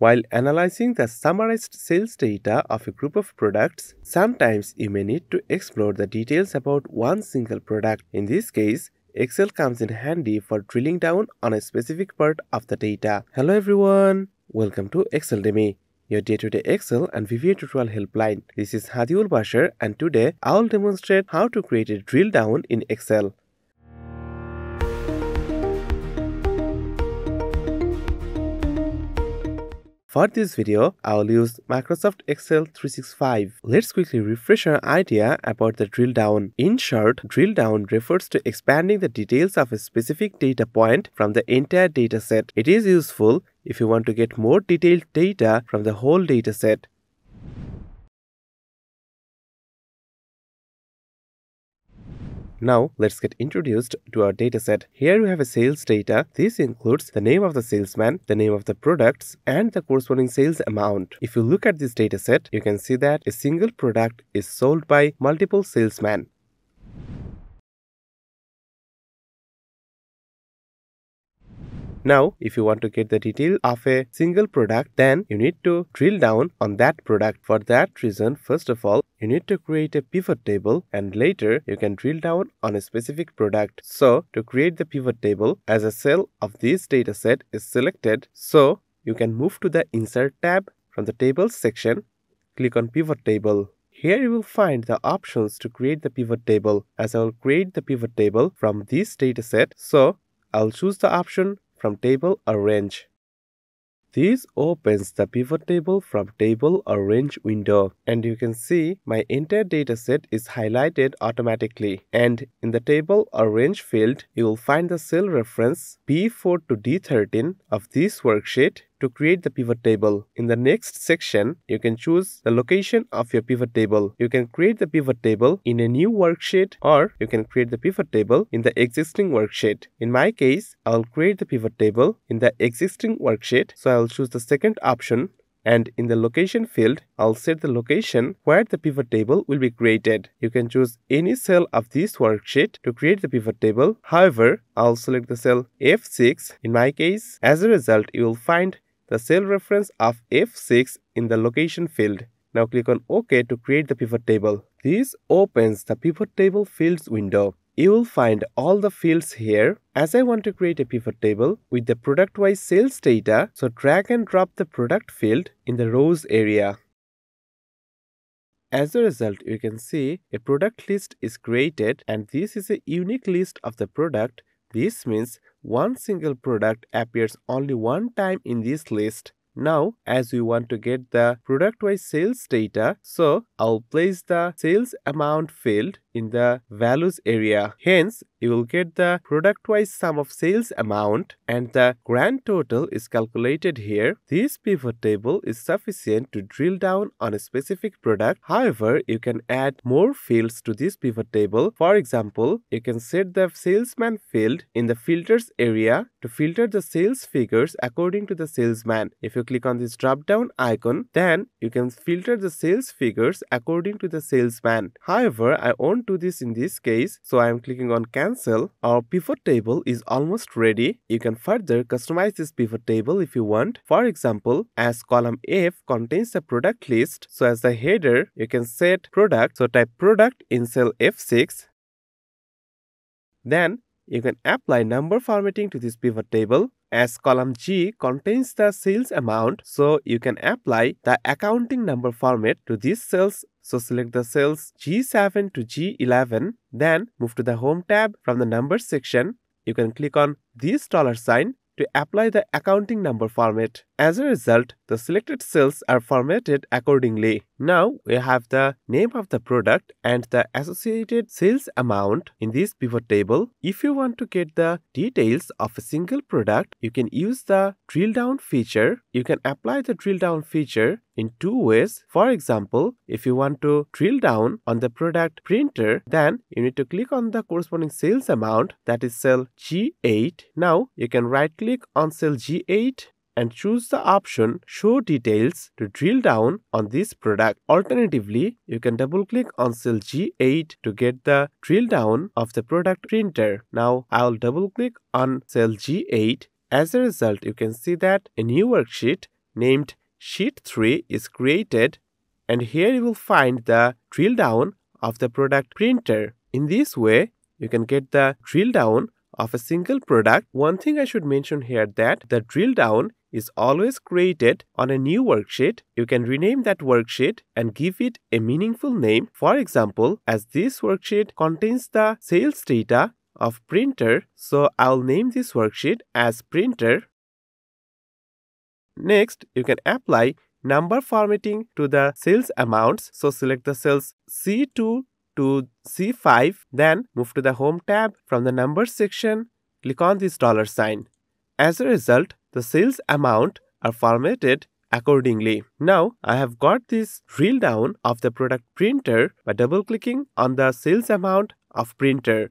While analyzing the summarized sales data of a group of products, sometimes you may need to explore the details about one single product. In this case, Excel comes in handy for drilling down on a specific part of the data. Hello everyone, welcome to ExcelDemy, your day-to-day -day Excel and VBA tutorial helpline. This is Hadi Ul Bashar and today I'll demonstrate how to create a drill down in Excel. For this video, I will use Microsoft Excel 365. Let's quickly refresh our idea about the drill down. In short, drill down refers to expanding the details of a specific data point from the entire dataset. It is useful if you want to get more detailed data from the whole dataset. Now let's get introduced to our dataset. Here we have a sales data. This includes the name of the salesman, the name of the products, and the corresponding sales amount. If you look at this dataset, you can see that a single product is sold by multiple salesmen. Now, if you want to get the detail of a single product, then you need to drill down on that product. For that reason, first of all, you need to create a pivot table and later you can drill down on a specific product. So, to create the pivot table, as a cell of this dataset is selected, so you can move to the Insert tab from the Tables section, click on Pivot Table. Here you will find the options to create the pivot table. As I will create the pivot table from this dataset, so I'll choose the option from table or range. This opens the pivot table from table or range window and you can see my entire dataset is highlighted automatically. And in the table or range field you will find the cell reference B4 to D13 of this worksheet to create the pivot table. In the next section, you can choose the location of your pivot table. You can create the pivot table in a new worksheet or you can create the pivot table in the existing worksheet. In my case, I'll create the pivot table in the existing worksheet. So I'll choose the second option and in the location field, I'll set the location where the pivot table will be created. You can choose any cell of this worksheet to create the pivot table. However, I'll select the cell F6 in my case. As a result, you will find the cell reference of F6 in the location field. Now click on OK to create the pivot table. This opens the pivot table fields window. You will find all the fields here. As I want to create a pivot table with the product-wise sales data, so drag and drop the product field in the rows area. As a result, you can see a product list is created and this is a unique list of the product this means one single product appears only one time in this list. Now, as we want to get the product-wise sales data, so I'll place the sales amount field in the values area. Hence, you will get the product-wise sum of sales amount and the grand total is calculated here. This pivot table is sufficient to drill down on a specific product. However, you can add more fields to this pivot table. For example, you can set the salesman field in the filters area to filter the sales figures according to the salesman. If you click on this drop down icon, then you can filter the sales figures according to the salesman. However, I won't do this in this case, so I am clicking on cancel cancel, our pivot table is almost ready. You can further customize this pivot table if you want. For example, as column F contains the product list, so as the header, you can set product. So type product in cell F6. Then you can apply number formatting to this pivot table as column G contains the sales amount, so you can apply the accounting number format to these cells so select the cells G7 to G11, then move to the Home tab. From the Numbers section, you can click on this dollar sign to apply the accounting number format. As a result, the selected cells are formatted accordingly. Now we have the name of the product and the associated sales amount in this pivot table. If you want to get the details of a single product, you can use the drill down feature. You can apply the drill down feature in two ways. For example, if you want to drill down on the product printer, then you need to click on the corresponding sales amount that is cell G8. Now you can right click on cell G8 and choose the option Show Details to drill down on this product. Alternatively, you can double click on cell G8 to get the drill down of the product printer. Now, I'll double click on cell G8. As a result, you can see that a new worksheet named Sheet 3 is created and here you will find the drill down of the product printer. In this way, you can get the drill down of a single product. One thing I should mention here that the drill down is always created on a new worksheet. You can rename that worksheet and give it a meaningful name. For example, as this worksheet contains the sales data of printer, so I'll name this worksheet as printer. Next, you can apply number formatting to the sales amounts. So select the cells C2 to C5, then move to the Home tab. From the Numbers section, click on this dollar sign. As a result, the sales amount are formatted accordingly. Now, I have got this drill down of the product printer by double clicking on the sales amount of printer.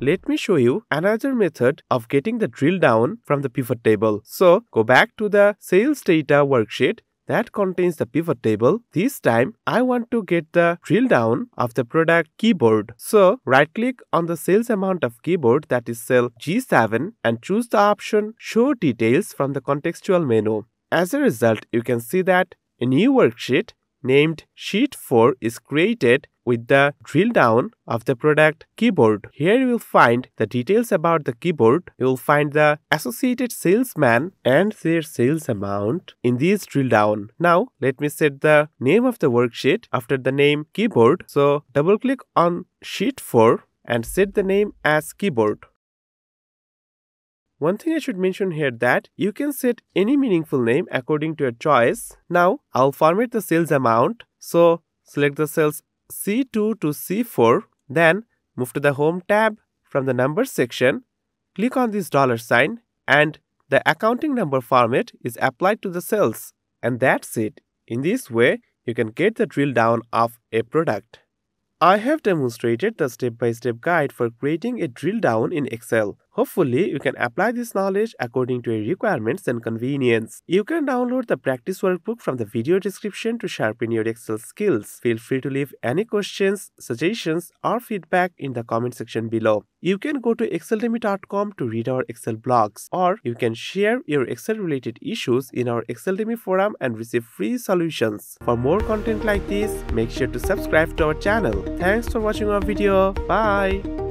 Let me show you another method of getting the drill down from the pivot table. So, go back to the sales data worksheet that contains the pivot table. This time I want to get the drill down of the product keyboard. So right click on the sales amount of keyboard that is cell G7 and choose the option show details from the contextual menu. As a result, you can see that a new worksheet named Sheet 4 is created with the drill down of the product keyboard. Here you will find the details about the keyboard. You will find the associated salesman and their sales amount in this drill down. Now let me set the name of the worksheet after the name keyboard. So double click on sheet 4 and set the name as keyboard. One thing I should mention here that you can set any meaningful name according to your choice. Now I'll format the sales amount. So select the cells C2 to C4, then move to the Home tab from the Numbers section, click on this dollar sign and the accounting number format is applied to the cells. And that's it. In this way, you can get the drill down of a product. I have demonstrated the step-by-step -step guide for creating a drill down in Excel. Hopefully, you can apply this knowledge according to your requirements and convenience. You can download the practice workbook from the video description to sharpen your Excel skills. Feel free to leave any questions, suggestions, or feedback in the comment section below. You can go to exceldemy.com to read our Excel blogs, or you can share your Excel related issues in our Exceldemy forum and receive free solutions. For more content like this, make sure to subscribe to our channel. Thanks for watching our video. Bye.